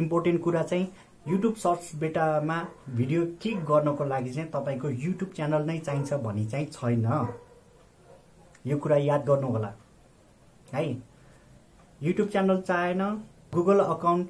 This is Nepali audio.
इम्पोर्टेन्ट कुरा चाहिँ युट्युब सर्च बेटामा भिडियो क्लिक गर्नको लागि चाहिँ तपाईँको युट्युब च्यानल नै चाहिन्छ भन्ने चाहिँ छैन। यो कुरा याद गर्नुहोला। है? युट्युब च्यानल चाहेन गुगल अकाउन्ट